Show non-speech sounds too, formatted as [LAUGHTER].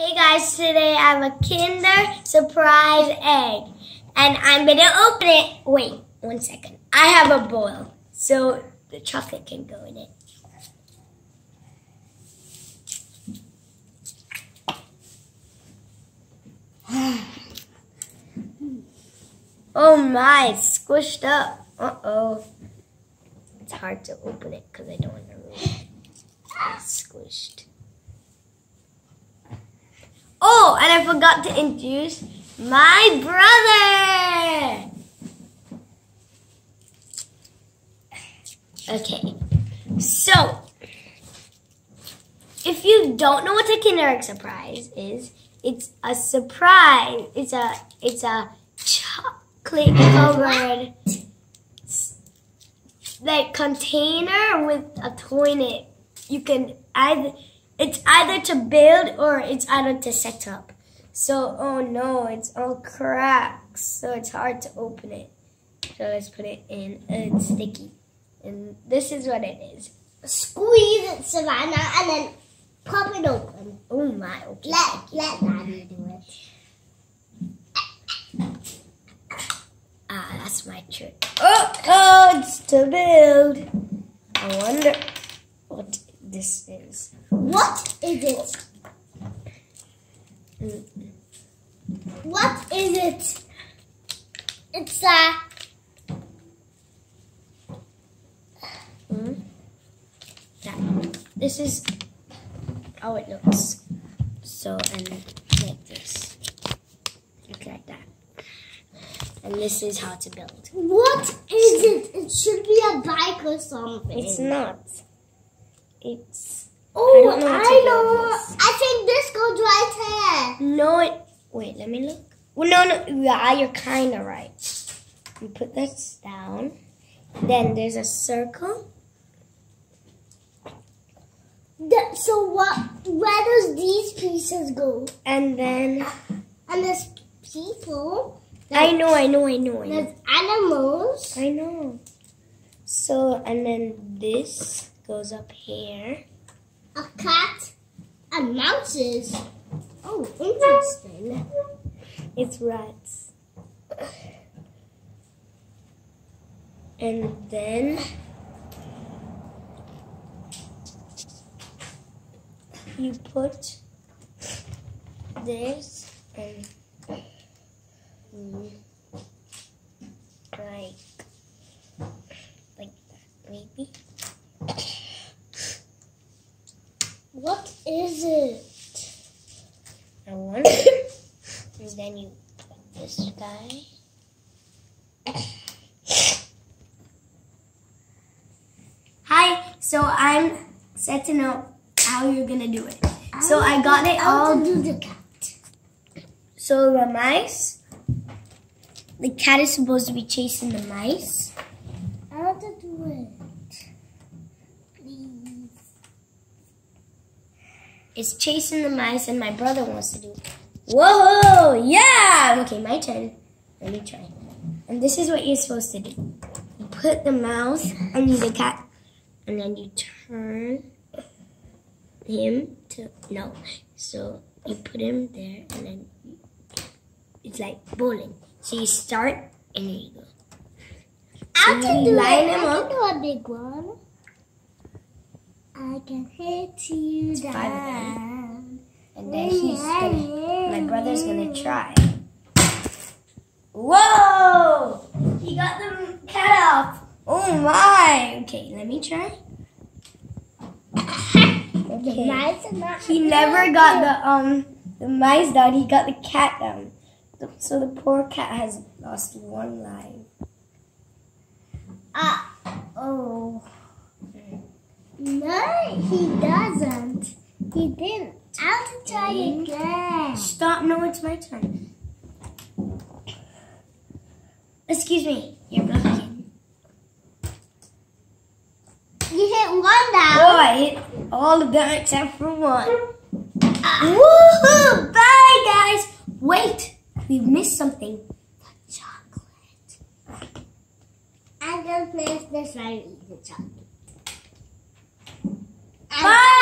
Hey guys, today I have a Kinder Surprise egg. And I'm gonna open it. Wait, one second. I have a bowl, so the chocolate can go in it. [SIGHS] oh my, it's squished up. Uh-oh. It's hard to open it because I don't want to ruin it. It's squished. Oh, and I forgot to introduce my brother. Okay, so if you don't know what a Kinder surprise is, it's a surprise. It's a it's a chocolate covered like container with a toy in it. You can either it's either to build or it's either to set up. So, oh no, it's all cracked. So it's hard to open it. So let's put it in. It's sticky. And this is what it is. Squeeze it, Savannah, and then pop it open. Oh my, okay. Let, let Daddy do it. Ah, that's my trick. Oh, oh, it's to build. I wonder this is. What is it? What is it? It's a Hmm? That. This is how it looks. So, and like this. Look like that. And this is how to build. what is it? It should be a bike or something. It's not. It's. Oh, I know I, know. I think this goes right here. No, it. Wait, let me look. Well, no, no. Yeah, you're kind of right. You put this down. Then there's a circle. The- so what? Where does these pieces go? And then. And there's people. I know, I know, I know, I know. There's animals. I know. So, and then this goes up here. A cat. And mouses. Oh, interesting. It's rats. And then you put this and like like that maybe. What is it? I wonder. [COUGHS] and then you put this guy. Hi, so I'm setting up how you're gonna do it. So I got it How all. to do the cat. So the mice, the cat is supposed to be chasing the mice. How to do it? It's chasing the mice, and my brother wants to do. Whoa! Yeah. Okay, my turn. Let me try. And this is what you're supposed to do. You put the mouse under the cat, and then you turn him to no. So you put him there, and then it's like bowling. So you start, and there you go. I can you do line it. them I up. can do a big one. I can hit you five of them. down. And then he's gonna, my brother's gonna try. Whoa! He got the cat off. Oh my! Okay, let me try. Okay. mice are not He never got the um the mice down. He got the cat down. So the poor cat has lost one life. Ah, oh. No, he doesn't. He didn't. I'll have to try Okay. again. Stop! No, it's my turn. Excuse me. You're blocking. You hit one down. Oh, I hit all of them except for one. Uh. Woohoo! Bye, guys. Wait, we've missed something. The chocolate. I'm gonna place this right and eat the chocolate. Bye.